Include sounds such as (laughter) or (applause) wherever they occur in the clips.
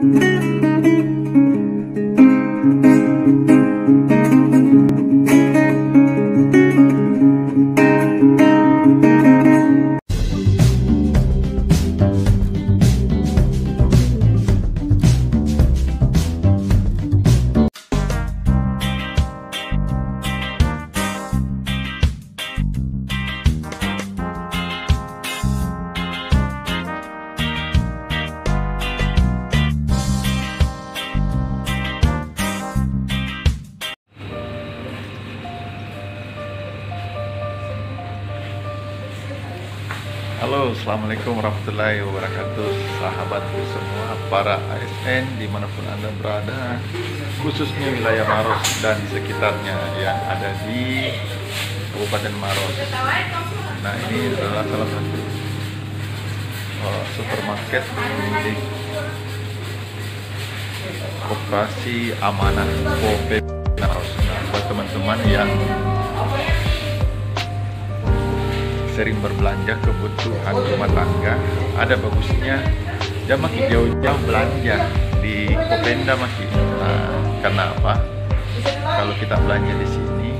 Música Assalamualaikum warahmatullahi wabarakatuh Sahabatku semua, para ASN di mana pun Anda berada Khususnya wilayah Maros dan sekitarnya yang ada di Kabupaten Maros. Nah ini adalah salah satu uh, supermarket milik Koperasi Amanah Kope Maros. Nah buat teman-teman yang sering berbelanja kebutuhan rumah tangga. Ada bagusnya. Makin jauh-jauh belanja di Kopenda makin nah, karena apa? Kalau kita belanja di sini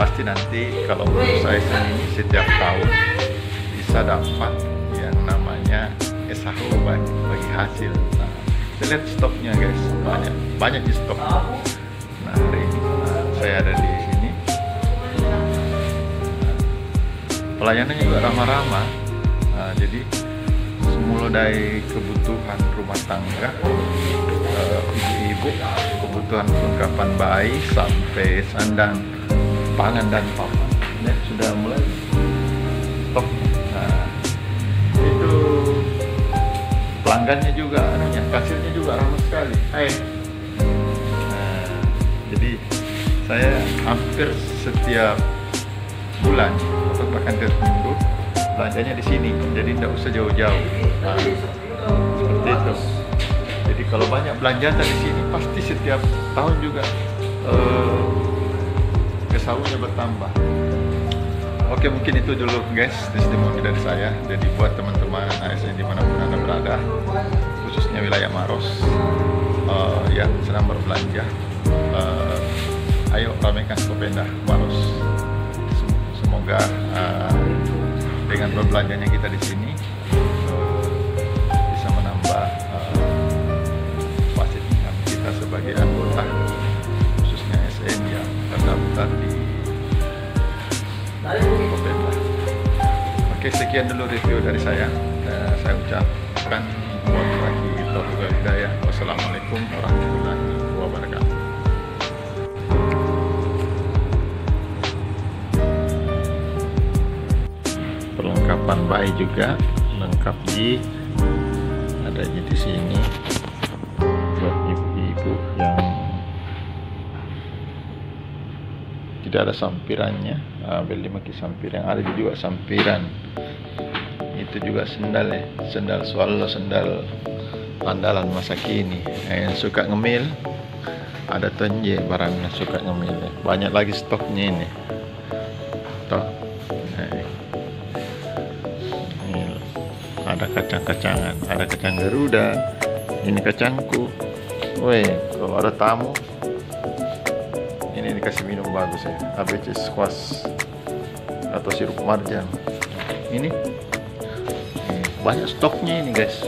pasti nanti kalau menurut saya ini setiap tahun bisa dapat yang namanya SHO bagi, bagi hasil. Nah, kita lihat stoknya guys. Banyak banyak di stok. Nah hari ini saya ada di pelayanannya juga ramah-ramah. Nah, jadi semula dari kebutuhan rumah tangga ibu-ibu kebutuhan perlengkapan bayi sampai sandang pangan dan papan. Ini sudah mulai? Stok nah, itu pelanggannya juga anunya kasirnya juga ramah sekali. Hai nah, jadi saya hampir setiap bulan bahkan tiap minggu belanjanya di sini. Jadi tidak usah jauh-jauh. Nah, seperti itu. Jadi kalau banyak belanjaan di sini pasti setiap tahun juga eh, kesaunya bertambah. Oke mungkin itu dulu guys testimoni dari saya. Jadi buat teman-teman ASN di mana pun anda berada khususnya wilayah Maros yang sedang berbelanja uh, ayo ramaikan Kopenda Maros semoga uh, dengan berbelanjanya kita di sini uh, bisa menambah uh, pasit income kita sebagai anggota khususnya SN yang terdaftar di. Oke sekian dulu review dari saya. Uh, saya ucapkan wal hidayah. Wassalamualaikum warahmatullahi wabarakatuh. Perlengkapan bayi juga lengkap di adanya di sini. Buat ibu-ibu yang tidak ada sampirannya beli maki sampir yang ada juga sampiran. Itu juga sendal ya sendal swallow sendal andalan masa kini. Yang suka ngemil ada tonje barangnya suka ngemil. Ya. banyak lagi stoknya ini ada kacang-kacangan ada kacang garuda ini kacangku. Woi kalau ada tamu. Ini dikasih minum bagus ya ABC squash atau sirup marjan. Ini? Banyak stoknya ini guys.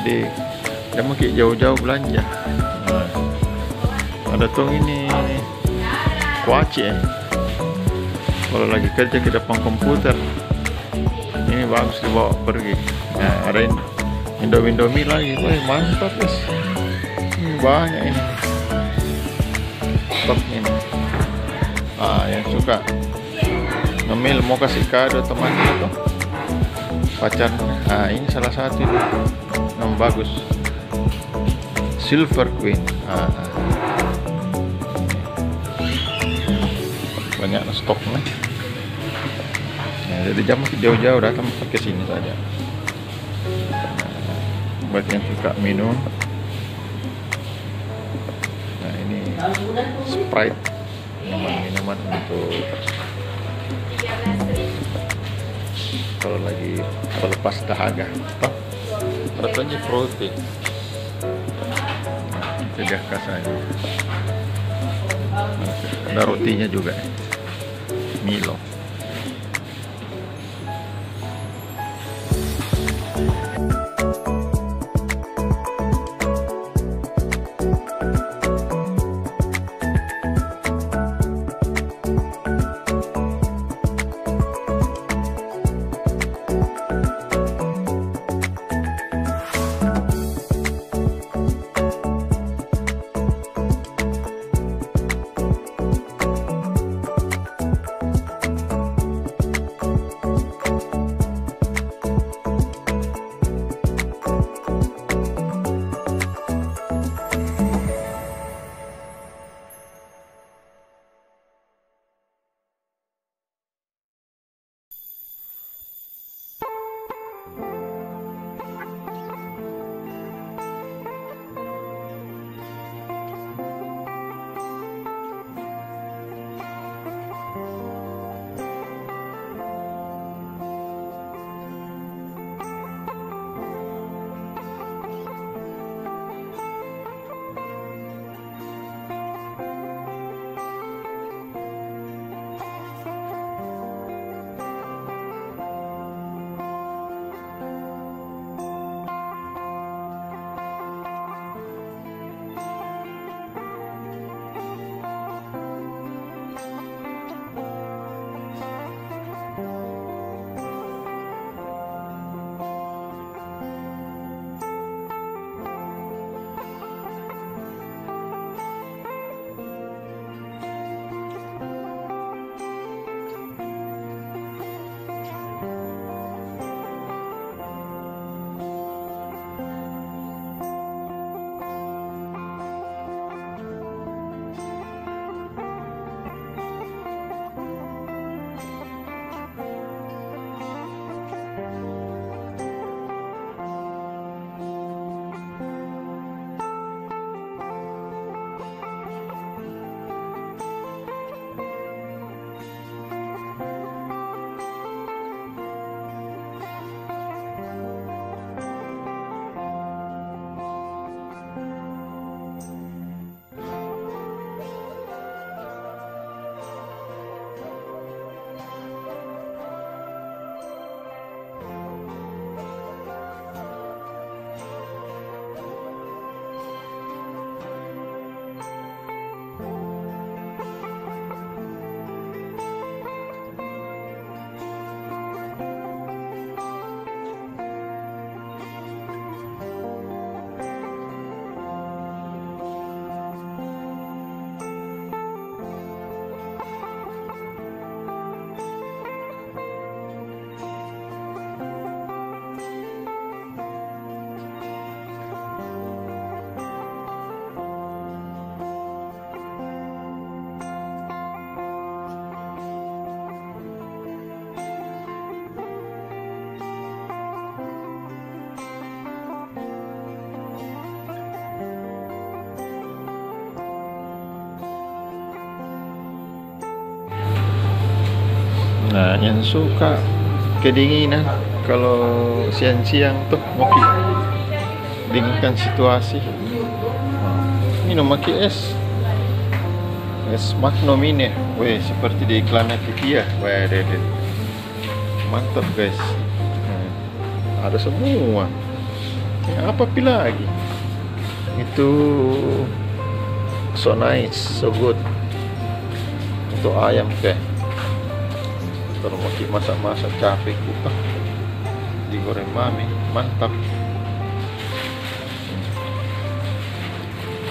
Jadi jangan mungkin jauh-jauh belanja. Nah, ada tong ini kuaci ya kalau lagi kerja di depan komputer ini bagus dibawa pergi. Nah ada indomie indomie lagi Wih, mantap guys banyak ini. Stok ini. Ah yang suka. Ngemil mau kasih kado temannya tuh. Pacarnya ah ini salah satu itu yang bagus. Silver queen. Ah, banyak stoknya Jadi jam jauh-jauh datang ke sini saja. Buat yang suka minum. Nah ini Sprite minuman-minuman untuk kalau lagi pelepas dahaga. Toh, protein protein. Nah, itu dia kasanya. Ada rotinya juga. Milo. Nah, yang suka. Kedinginan. Kalau siang-siang tuh ngopi. Dinginkan situasi. Minum maki es. Es Magnum ini. Weh seperti di iklan ya weh deh. mantap guys. Hmm, ada semua. Ya, apa pila lagi? Itu so nice so good. Untuk ayam kayak kalau mau masak-masak capek kita digoreng mami mantap.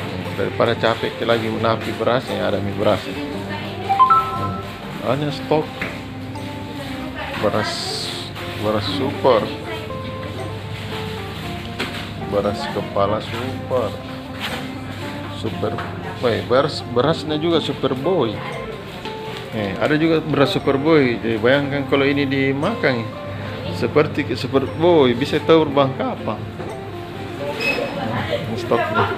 Hmm, daripada capek kita lagi menapi berasnya ada mie beras Hmm, hanya stok beras beras super. Beras kepala super. Super Woi, beras berasnya juga super boy Eh, ada juga beras Superboy. Eh, bayangkan kalau ini dimakan seperti Superboy bisa tahu berbang kapal. Ini stoknya.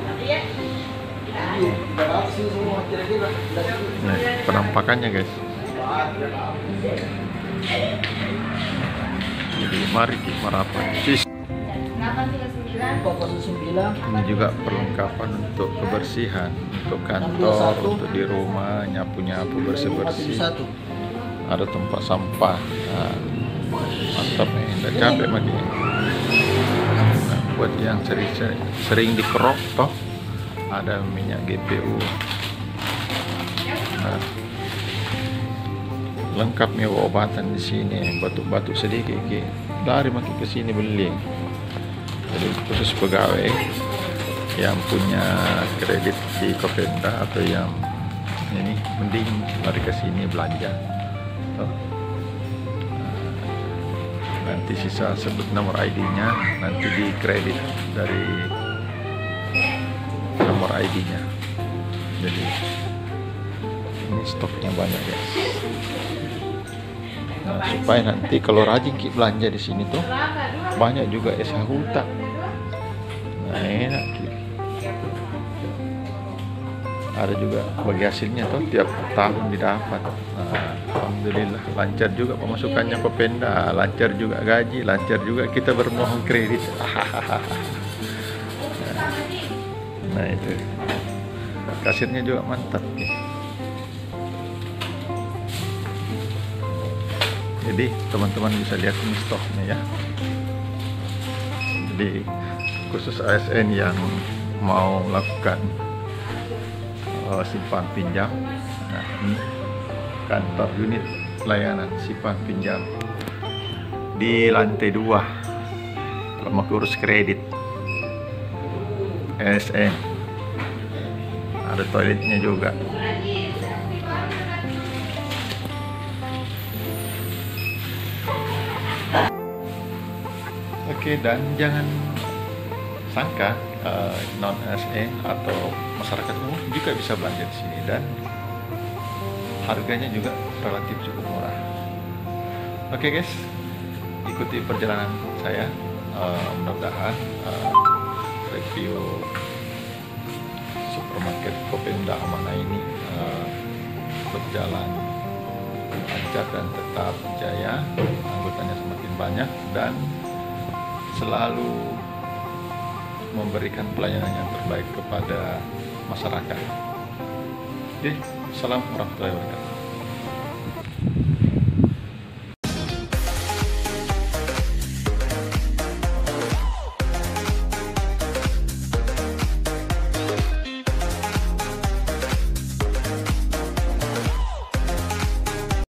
Nah, penampakannya guys. Jadi mari kita merapat. Cheese. Ini juga perlengkapan untuk kebersihan, untuk kantor, untuk di rumah, nyapu-nyapu bersih-bersih. Ada tempat sampah. Nah, mantap nih, udah capek lagi. Nah, buat yang sering sering dikerok toh, ada minyak GPU. Nah, lengkap nih obatan di sini, batuk-batuk sedikit, lari makin ke sini beli jadi khusus pegawai yang punya kredit di Kopenda atau yang ini mending mari ke sini belanja. Oh. nanti sisa sebut nomor ID-nya nanti di kredit dari nomor ID-nya jadi ini stoknya banyak ya. Nah, supaya nanti kalau rajin belanja di sini tuh banyak juga es huta nah enak ada juga bagi hasilnya tuh tiap tahun didapat. Nah, Alhamdulillah lancar juga pemasukannya pependa lancar juga gaji lancar juga kita bermohon kredit. (laughs) Nah itu. Kasirnya juga mantap nih jadi teman-teman bisa lihat stoknya ya. Jadi khusus ASN yang mau lakukan uh, simpan pinjam. Nah ini kantor unit layanan simpan pinjam di lantai dua. Kalau mau urus kredit. ASN ada toiletnya juga. Oke dan jangan sangka uh, eh, non ASN atau masyarakat umum juga bisa belanja di sini dan harganya juga relatif cukup murah. Oke guys, ikuti perjalanan saya. Uh, mudah-mudahan uh, review supermarket Kopenda Amana ini uh, berjalan lancar dan tetap jaya, anggotanya semakin banyak dan selalu memberikan pelayanan yang terbaik kepada masyarakat. Oke, salam warahmatullahi wabarakatuh.